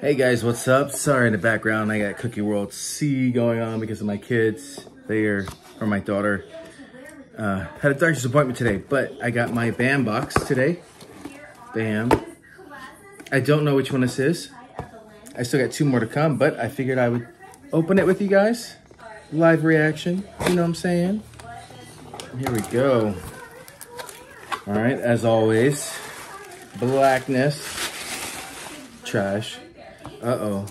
Hey guys, what's up? Sorry in the background, I got Cookie World C going on because of my kids. They are, or my daughter, uh, had a doctor's appointment today, but I got my BAM box today. BAM. I don't know which one this is. I still got two more to come, but I figured I would open it with you guys. Live reaction, you know what I'm saying? Here we go. All right, as always, blackness, trash. Uh-oh.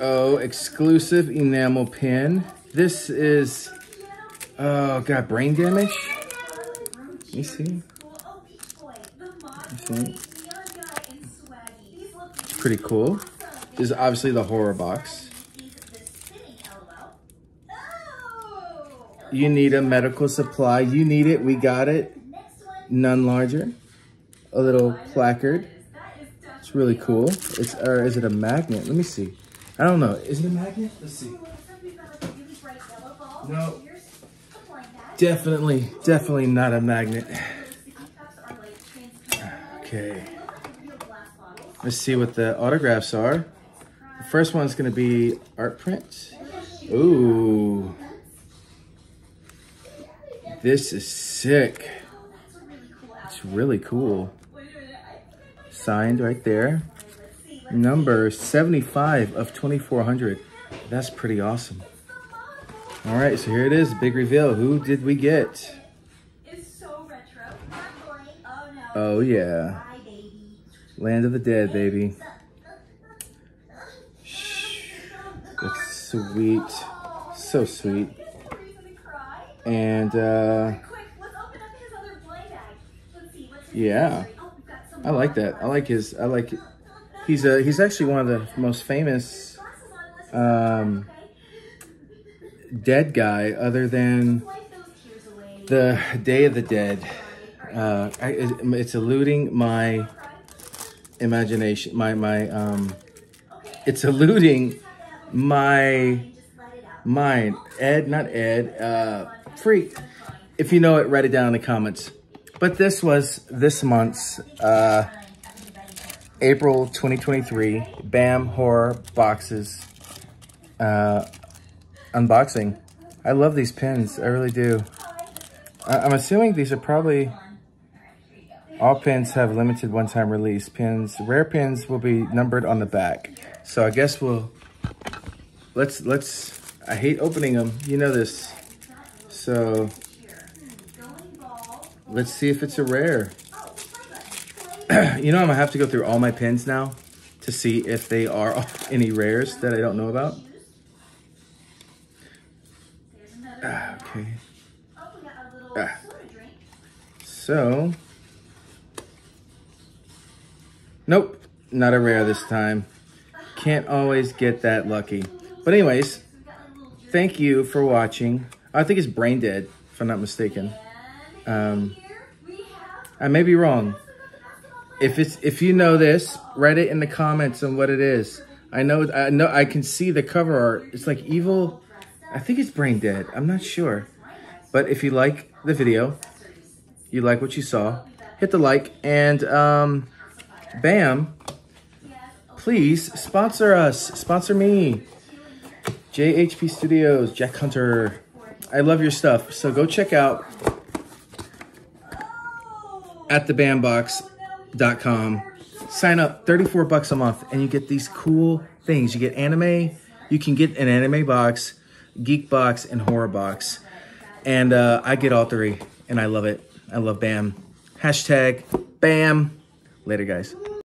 Oh, exclusive enamel pin. This is, oh got brain damage? You see? You see? Pretty cool. This is obviously the horror box. You need a medical supply. You need it. We got it. None larger. A little placard. It's really cool. It's or is it a magnet? Let me see. I don't know. Is it a magnet? Let's see. No. Definitely, definitely not a magnet. Okay. Let's see what the autographs are. The first one's gonna be art print. Ooh. This is sick. It's really cool. Signed right there. Number 75 of 2400. That's pretty awesome. All right, so here it is, big reveal. Who did we get? Oh yeah. Land of the Dead, baby. It's sweet. So sweet. And, uh, yeah. I like that. I like his, I like, he's a, he's actually one of the most famous, um, dead guy other than the Day of the Dead. Uh, I, it's eluding my imagination, my, my, um, it's eluding my mind. Ed, not Ed, uh, Freak. If you know it, write it down in the comments. But this was this month's uh, April 2023 BAM Horror Boxes uh, unboxing. I love these pins. I really do. I'm assuming these are probably... All pins have limited one-time release. Pins, rare pins will be numbered on the back. So I guess we'll... Let's, let's... I hate opening them. You know this. So let's see if it's a rare. you know, I'm gonna have to go through all my pins now to see if they are any rares that I don't know about. Ah, okay. Ah. So, nope, not a rare this time. Can't always get that lucky. But anyways, thank you for watching. I think it's Brain Dead, if I'm not mistaken. Um, I may be wrong. If it's if you know this, write it in the comments on what it is. I know I know I can see the cover art. It's like evil. I think it's Brain Dead. I'm not sure. But if you like the video, you like what you saw, hit the like and um, bam, please sponsor us. Sponsor me. JHP Studios, Jack Hunter. I love your stuff. So go check out at thebambox.com. Sign up 34 bucks a month and you get these cool things. You get anime, you can get an anime box, geek box, and horror box. And uh, I get all three and I love it. I love BAM. Hashtag BAM. Later, guys.